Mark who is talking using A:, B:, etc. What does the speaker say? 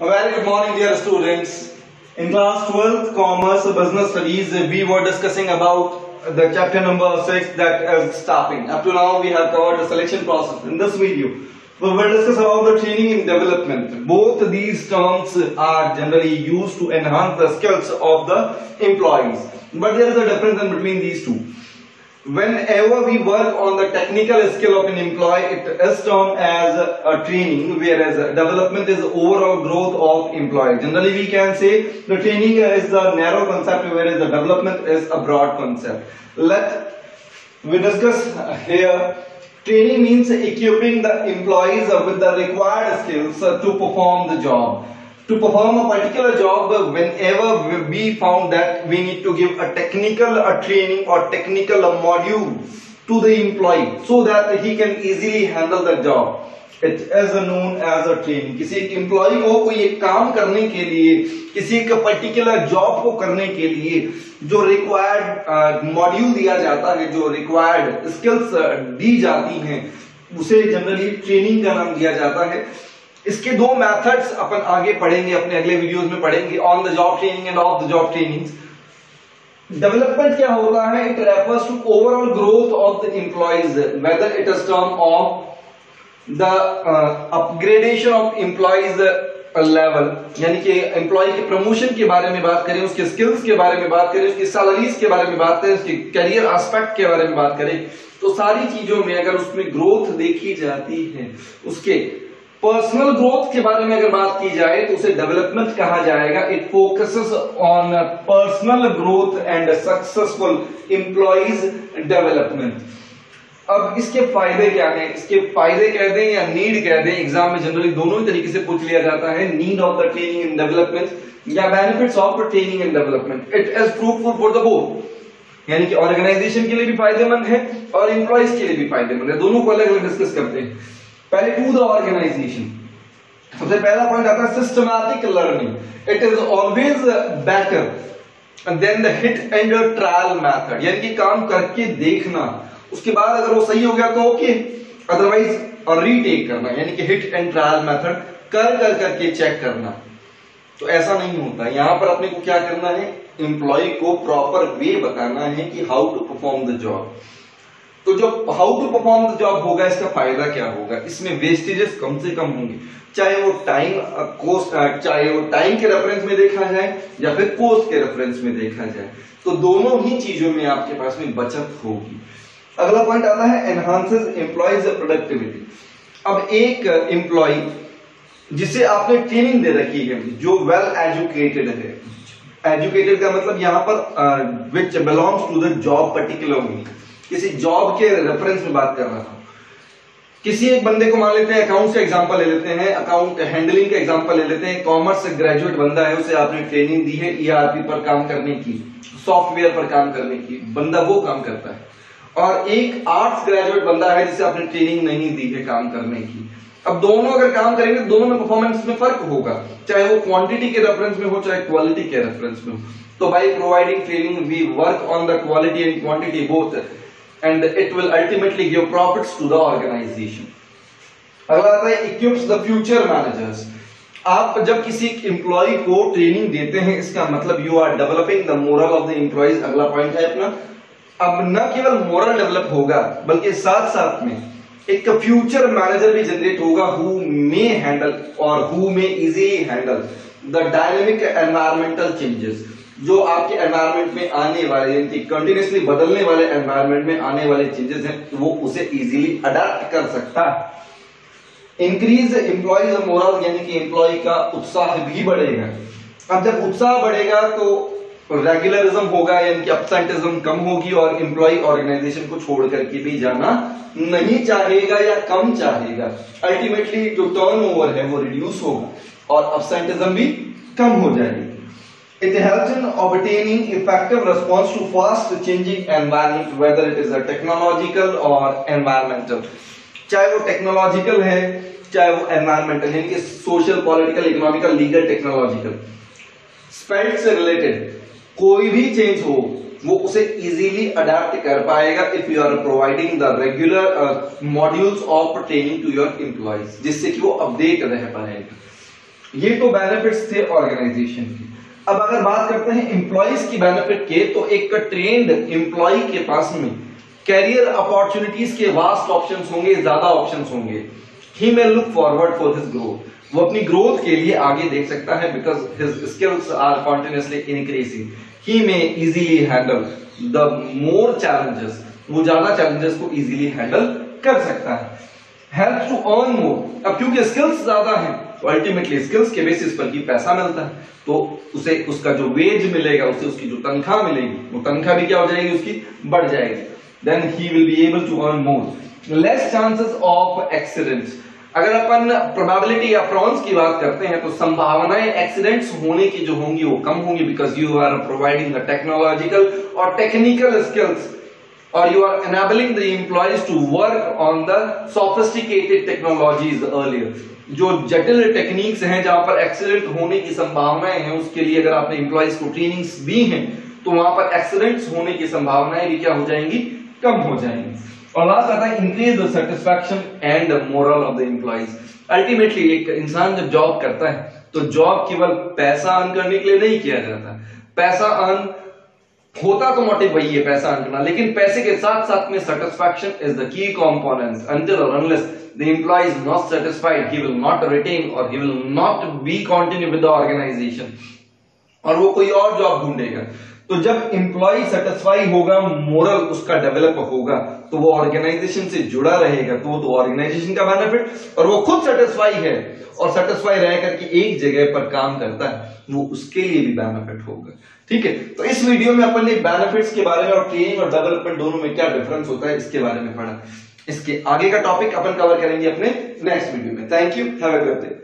A: A very good morning, dear students. In class 12 Commerce Business Studies, we were discussing about the chapter number 6 that is staffing. Up to now, we have covered the selection process. In this video, we will discuss about the training and development. Both these terms are generally used to enhance the skills of the employees. But there is a difference in between these two whenever we work on the technical skill of an employee, it is termed as a training, whereas development is overall growth of employee. Generally, we can say the training is the narrow concept, whereas the development is a broad concept. Let we discuss here. Training means equipping the employees with the required skills to perform the job to perform a particular job whenever we found that we need to give a technical a training or technical a module to the employee so that he can easily handle the job it is known as a training किसी एक employ को कोई एक काम करने के लिए किसी एक पर्टिकुलर जॉब को करने के लिए जो रिक्वायर्ड मॉड्यूल uh, दिया जाता है जो रिक्वायर्ड स्किल्स दी जाती हैं उसे जनरली ट्रेनिंग का नाम दिया जाता है इसके दो मेथड्स अपन आगे पढ़ेंगे, अपने अगले वीडियोस में पढ़ेंगे on the job training and off the job training development क्या होता है? It refers to overall growth of the employees whether it is term of the upgradation of employees level यानी कि एम्प्लॉय के प्रमोशन के बारे में बात करें, उसके स्किल्स के बारे में बात करें, उसकी सैलरीज के बारे में बात करें, उसके करियर एस्पेक्ट के बारे में बात करें तो सारी चीज़ों में अगर उसमें ग्रोथ देखी जाती है, उसके पर्सनल ग्रोथ के बारे में अगर बात की जाए तो उसे डेवलपमेंट कहा जाएगा। It focuses on personal growth and successful employees development अब इसके फ़ायदे क्या हैं? इसके फ़ायदे कह दें या नीड कह दें एग्ज़ाम में जनरली दोनों ही तरीके से पूछ लिया जाता है। Need of the training and development या benefits of training and development it is fruitful for the both यानी कि ऑर्गेनाइजेशन के लिए भी फ़ायदेमंद है और इंप्लॉइज के लिए भी फ़ायदेमंद है। दोनों को अलग अलग डिस्कस करते हैं। पहले टू द ऑर्गेनाइजेशन। सबसे पहला पॉइंट आता है systematic learning it is always better than the hit and trial method यानी कि काम करके देखना। उसके बाद अगर वो सही हो गया तो ओके अदरवाइज़ रीटेक करना। यानी कि हिट एंड ट्रायल मेथड कर कर, करके चेक करना। तो ऐसा नहीं होता। यहाँ पर अपने को क्या करना है? एम्प्लॉय को प्रॉपर वे बताना है कि how to perform the job तो जो how to perform the job होगा, इसका फ़ायदा क्या होगा? इसमें वेस्टेजेस कम से कम होंगे। चाहे वो टाइम कोस्ट चाहे वो टाइम के रेफरेंस में देखा जाए या फिर कोस्ट के रेफरेंस में देखा जाए तो दोनों ही चीज़ों में आपके पास में बचत होगी। अगला पॉइंट आता है एनहांसेस एम्प्लॉयज़ प्रोडक्टिविटी अब एक एम्प्लॉय जिसे आपने ट्रेनिंग दे रखी है, जो वेल एजुकेटेड है। एजुकेटेड का मतलब यहाँ पर which belongs to the job particularly किसी जॉब के रेफरेंस में बात कर रहा हूँ किसी एक बंदे को मान लेते हैं अकाउंट से एग्ज़ाम्पल ले लेते हैं अकाउंट हैंडलिंग का एग्जांपल ले लेते हैं कॉमर्स से ग्रेजुएट बंदा है, उसे आपने ट्रेनिंग दी है ईआरपी e पर काम करने की सॉफ्टवेयर पर काम करने की, बंदा वो काम करता है। और एक आर्ट्स ग्रेजुएट बंदा है जिसे आपने ट्रेनिंग नहीं दी है काम करने की। अब दोनों अगर काम करेंगे, दोनों में परफॉर्मेंस में फ़र्क होगा, चाहे वो क्वांटिटी के रेफरेंस में हो, चाहे क्वालिटी के रेफरेंस में हो। तो by providing training we work on the quality and quantity both and it will ultimately give profits to the organization. अगला आता है equips the future managers. आप जब किसी एम्प्लॉय को ट्रेनिंग देते हैं, इसका मतलब you are developing the moral of the employees अगला पॉइंट है अपना अब न केवल मोरल डेवलप होगा, बल्कि साथ साथ में एक फ्यूचर मैनेजर भी जनरेट होगा हु मे हैंडल और who may easily handle the dynamic environmental changes जो आपके एनवायरमेंट में आने वाले, यानी कंटिन्यूसली बदलने वाले एनवायरमेंट में आने वाले चेंजेस हैं वो उसे इजीली अडेप्ट कर सकता है। इंक्रीज एम्प्लॉयज़ मोरल यानी कि एम्प्लॉय का उत्साह भी बढ़ेगा। अब जब उत्साह बढ़ेगा तो रेगुलरिज्म होगा, यानी कि अपसेंटिज्म कम होगी और एम्प्लॉय ऑर्गेनाइजेशन को छोड़ करके भी जाना नहीं चाहेगा या कम चाहेगा। अल्टीमेटली जो टर्न है, वो रिड्यूस होगा और अपसेंटिज्म भी कम हो जाएगी। It helps in obtaining effective response to fast changing environment, whether it is a technological or environmental. चाहे वो टेक्नोलॉजिकल है चाहे वो एनवायरमेंटल यानी कि social political economical legal technological spelt से रिलेटेड कोई भी चेंज हो वो उसे इजीली अडेप्ट कर पाएगा if you are providing the regular modules of training to your employees जिससे कि वो अपडेट रह पाएगा ये तो बेनिफिट्स थे ऑर्गेनाइजेशन की। अब अगर बात करते हैं एम्प्लॉयज़ की बेनिफिट के तो एक ट्रेंड एम्प्लॉय के पास में कैरियर अपॉर्चुनिटीज़ के वास्ट ऑप्शन होंगे, ज़्यादा ऑप्शन होंगे। He may look forward for his growth वो अपनी ग्रोथ के लिए आगे देख सकता है because his skills are continuously increasing he may easily handle the more challenges वो ज़्यादा चैलेंजेस को इजीली हैंडल कर सकता है। हेल्प टू अर्न मोर अब क्योंकि स्किल्स ज़्यादा हैं तो अल्टीमेटली स्किल्स के बेसिस पर ही पैसा मिलता है तो उसे उसका जो वेज मिलेगा, उसे उसकी जो तनख्वाह मिलेगी, वो तनख्वाह भी क्या हो जाएगी उसकी? बढ़ जाएगी। Then he will be able to earn more less chances of accidents अगर अपन प्रोबेबिलिटी या प्रॉन्स की बात करते हैं तो संभावनाएँ एक्सीडेंट्स होने की जो होंगी, वो कम होंगी because you are providing the technological और technical skills or you are enabling the employees to work on the sophisticated technologies earlier. जो जटिल टेक्निक्स हैं जहाँ पर एक्सीडेंट होने की संभावनाएँ हैं, उसके लिए अगर आपने इंप्लॉइज को ट्रेनिंग्स दी हैं तो वहाँ पर एक्सीडेंट्स होने की संभावनाएँ भी क्या हो जाएँगी? कम हो जाएँगी। और लास्ट आता है increase the satisfaction and moral of the employees ultimately एक इंसान जब जॉब करता है तो जॉब केवल पैसा अर्न करने के लिए नहीं किया जाता। पैसा अर्न होता तो मोटिव वही है, पैसा अर्न करना, लेकिन पैसे के साथ साथ में satisfaction is the key component until और unless the employee is not satisfied he will not retain और he will not be continue with the organisation और वो कोई और जॉब ढूंढेगा। तो जब एम्प्लॉय सेटिस्फाई होगा मोरल उसका डेवलप होगा तो वो ऑर्गेनाइजेशन से जुड़ा रहेगा तो वो तो ऑर्गेनाइजेशन का बेनिफिट और वो खुद सेटिस्फाई है, और सेटिस्फाई रह करके एक जगह पर काम करता है, वो उसके लिए भी बेनिफिट होगा। ठीक है? तो इस वीडियो में अपन ने बेनिफिट्स के बारे में और ट्रेनिंग और डेवलपमेंट दोनों में क्या डिफरेंस होता है, इसके बारे में पढ़ा। इसके आगे का टॉपिक अपन कवर करेंगे अपने नेक्स्ट वीडियो में। Thank you have a good day